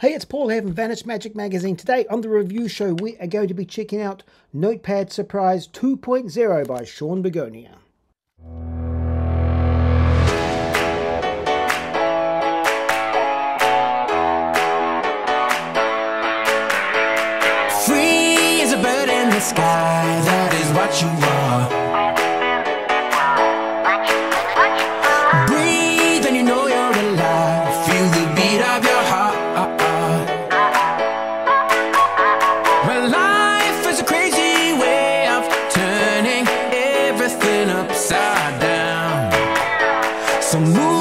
Hey, it's Paul here from Vanish Magic Magazine. Today on the review show, we are going to be checking out Notepad Surprise 2.0 by Sean Begonia. Free as a bird in the sky, that is what you are. Upside down. So move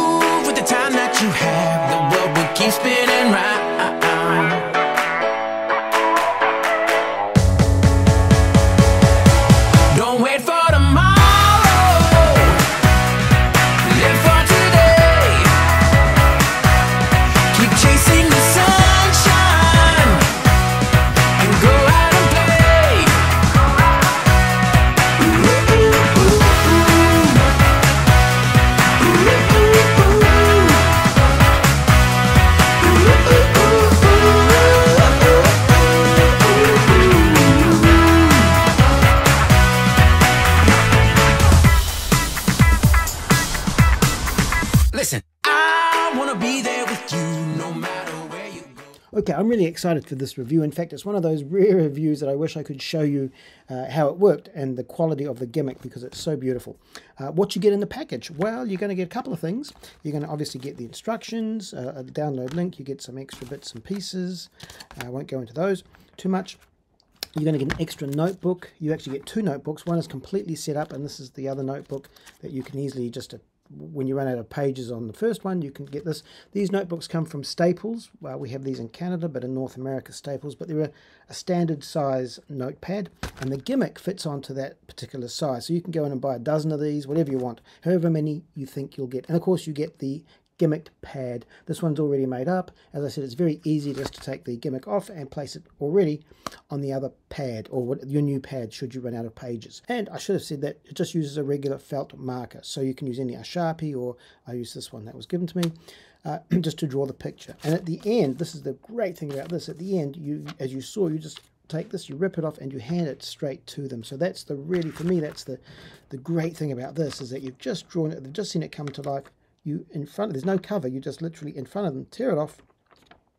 no matter where you go. Okay, I'm really excited for this review. In fact, it's one of those rare reviews that I wish I could show you uh, how it worked and the quality of the gimmick because it's so beautiful. Uh, what you get in the package? Well, you're going to get a couple of things. You're going to obviously get the instructions, uh, a download link, you get some extra bits and pieces. I won't go into those too much. You're going to get an extra notebook. You actually get two notebooks. One is completely set up, and this is the other notebook that you can easily just, when you run out of pages on the first one, you can get this. These notebooks come from Staples. Well, we have these in Canada, but in North America, Staples. But they're a, a standard size notepad, and the gimmick fits onto that particular size. So you can go in and buy a dozen of these, whatever you want, however many you think you'll get. And of course, you get the gimmicked pad. This one's already made up. As I said, it's very easy just to take the gimmick off and place it already on the other pad or what, your new pad should you run out of pages. And I should have said that it just uses a regular felt marker. So you can use any a Sharpie or I use this one that was given to me. Uh, just to draw the picture. And at the end, this is the great thing about this. At the end, you, as you saw, you just take this, you rip it off, and you hand it straight to them. So that's the really, for me, that's the the great thing about this is that you've just drawn it, they've just seen it come to life. You in front, of there's no cover. You just literally in front of them, tear it off,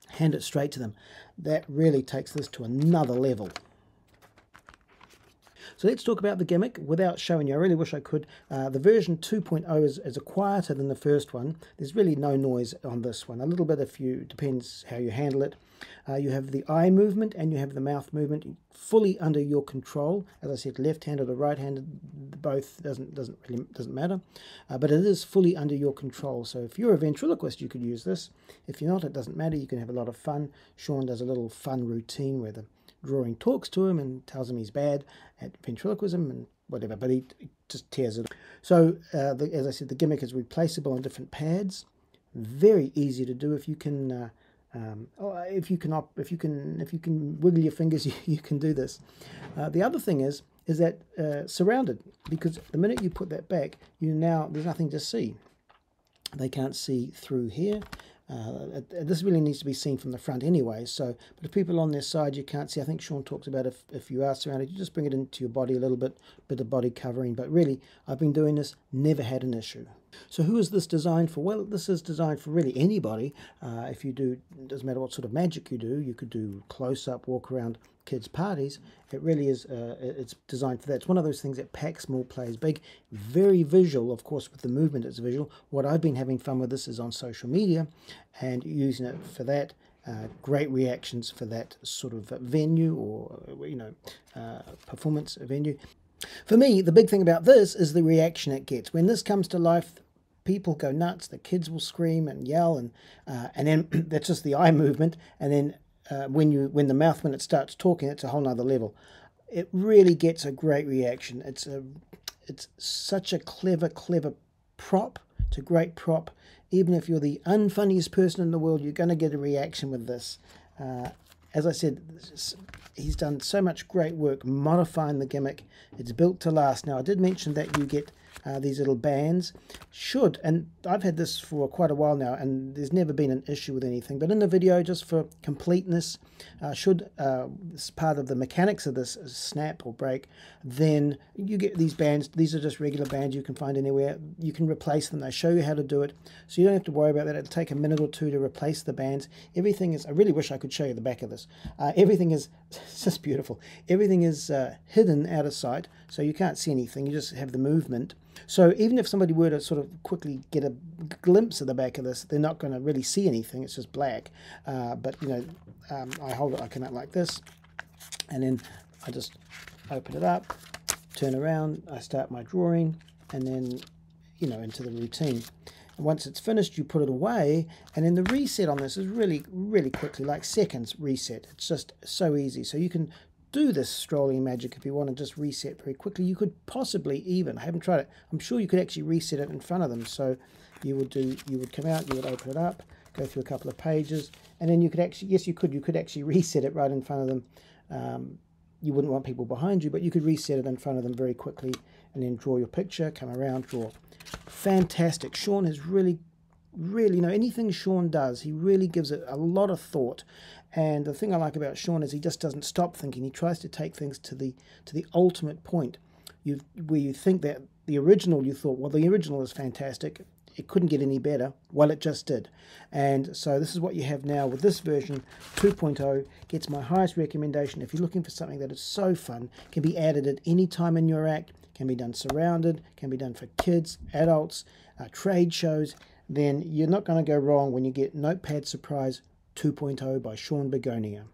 hand it straight to them. That really takes this to another level. So let's talk about the gimmick without showing you. I really wish I could. Uh, the version 2.0 is, is a quieter than the first one. There's really no noise on this one. A little bit if you, depends how you handle it. Uh, you have the eye movement and you have the mouth movement fully under your control. As I said, left-handed or right-handed, both doesn't doesn't really doesn't matter, uh, but it is fully under your control. So if you're a ventriloquist, you could use this. If you're not, it doesn't matter. You can have a lot of fun. Sean does a little fun routine where the drawing talks to him and tells him he's bad at ventriloquism and whatever, but he, just tears it. So, uh, the, as I said, the gimmick is replaceable on different pads. Very easy to do if you can. Uh, um, if you can, op- if you can, if you can wiggle your fingers, you, you can do this. Uh, the other thing is, is that uh, surrounded because the minute you put that back, you now there's nothing to see. They can't see through here. Uh, this really needs to be seen from the front anyway. So, but if people on their side, you can't see. I think Sean talks about if, if you are surrounded, you just bring it into your body a little bit, bit of body covering. But really, I've been doing this, never had an issue. So, who is this designed for? Well, this is designed for really anybody. Uh, if you do, it doesn't matter what sort of magic you do. You could do close up, walk around kids' parties. It really is. Uh, it's designed for that. It's one of those things that packs small, plays big. Very visual, of course. With the movement, it's visual. What I've been having fun with this is on social media, and using it for that. Uh, great reactions for that sort of venue or you know uh, performance venue. For me, the big thing about this is the reaction it gets when this comes to life. People go nuts. The kids will scream and yell, and uh, and then that's just the eye movement. And then uh, when you when the mouth when it starts talking, it's a whole nother level. It really gets a great reaction. It's a it's such a clever clever prop. It's a great prop. Even if you're the unfunniest person in the world, you're going to get a reaction with this. Uh, as I said, he's done so much great work modifying the gimmick. It's built to last. Now, I did mention that you get uh, these little bands should, and I've had this for quite a while now, and there's never been an issue with anything, but in the video, just for completeness, uh, should, uh, as part of the mechanics of this snap or break, then you get these bands, these are just regular bands you can find anywhere, you can replace them, they show you how to do it, so you don't have to worry about that, it'll take a minute or two to replace the bands, everything is, I really wish I could show you the back of this, uh, everything is, just beautiful, everything is uh, hidden out of sight, so you can't see anything, you just have the movement, so even if somebody were to sort of quickly get a glimpse of the back of this, they're not going to really see anything. It's just black. Uh, but you know, um, I hold it, I out like this, and then I just open it up, turn around, I start my drawing, and then you know into the routine. And once it's finished, you put it away, and then the reset on this is really, really quickly, like seconds reset. It's just so easy. So you can do this strolling magic if you want to just reset very quickly. You could possibly even, I haven't tried it, I'm sure you could actually reset it in front of them. So you would do, you would come out, you would open it up, go through a couple of pages, and then you could actually, yes, you could, you could actually reset it right in front of them. Um, you wouldn't want people behind you, but you could reset it in front of them very quickly and then draw your picture, come around, draw. Fantastic. Sean has really really, you know, anything Sean does, he really gives it a lot of thought. And the thing I like about Sean is he just doesn't stop thinking. He tries to take things to the to the ultimate point. You where you think that the original, you thought, well, the original is fantastic. It couldn't get any better. Well, it just did. And so this is what you have now with this version 2.0. Gets my highest recommendation. If you're looking for something that is so fun, can be added at any time in your act, can be done surrounded, can be done for kids, adults, uh, trade shows then you're not going to go wrong when you get Notepad Surprise 2.0 by Sean Begonia.